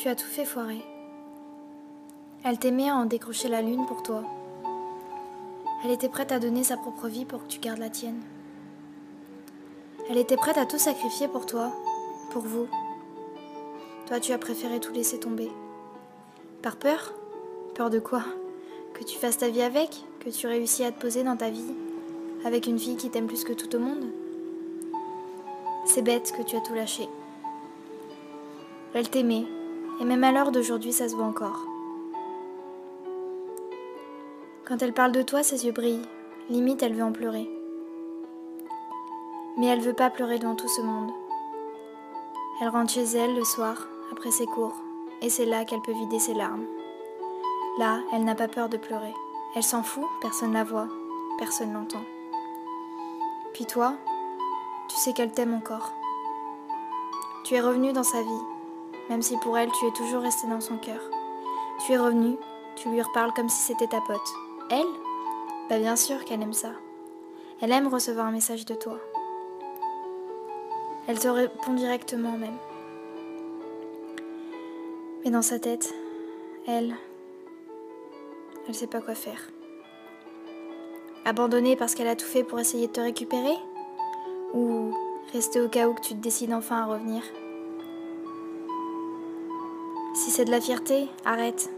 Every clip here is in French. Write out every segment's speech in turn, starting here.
Tu as tout fait foirer. Elle t'aimait à en décrocher la lune pour toi. Elle était prête à donner sa propre vie pour que tu gardes la tienne. Elle était prête à tout sacrifier pour toi, pour vous. Toi, tu as préféré tout laisser tomber. Par peur? Peur de quoi? Que tu fasses ta vie avec? Que tu réussis à te poser dans ta vie Avec une fille qui t'aime plus que tout au monde? C'est bête que tu as tout lâché. Elle t'aimait, et même à l'heure d'aujourd'hui, ça se voit encore. Quand elle parle de toi, ses yeux brillent. Limite, elle veut en pleurer. Mais elle veut pas pleurer devant tout ce monde. Elle rentre chez elle le soir, après ses cours, et c'est là qu'elle peut vider ses larmes. Là, elle n'a pas peur de pleurer. Elle s'en fout, personne la voit, personne l'entend. Puis toi, tu sais qu'elle t'aime encore. Tu es revenu dans sa vie, même si pour elle tu es toujours resté dans son cœur. Tu es revenu, tu lui reparles comme si c'était ta pote. Elle? Bah bien sûr qu'elle aime ça. Elle aime recevoir un message de toi. Elle te répond directement même. Mais dans sa tête, elle, elle sait pas quoi faire. Abandonner parce qu'elle a tout fait pour essayer de te récupérer? Ou rester au cas où que tu te décides enfin à revenir? Si c'est de la fierté, arrête.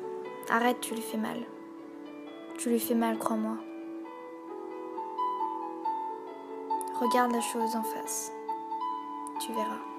Arrête, tu lui fais mal. Tu lui fais mal, crois-moi. Regarde la chose en face. Tu verras.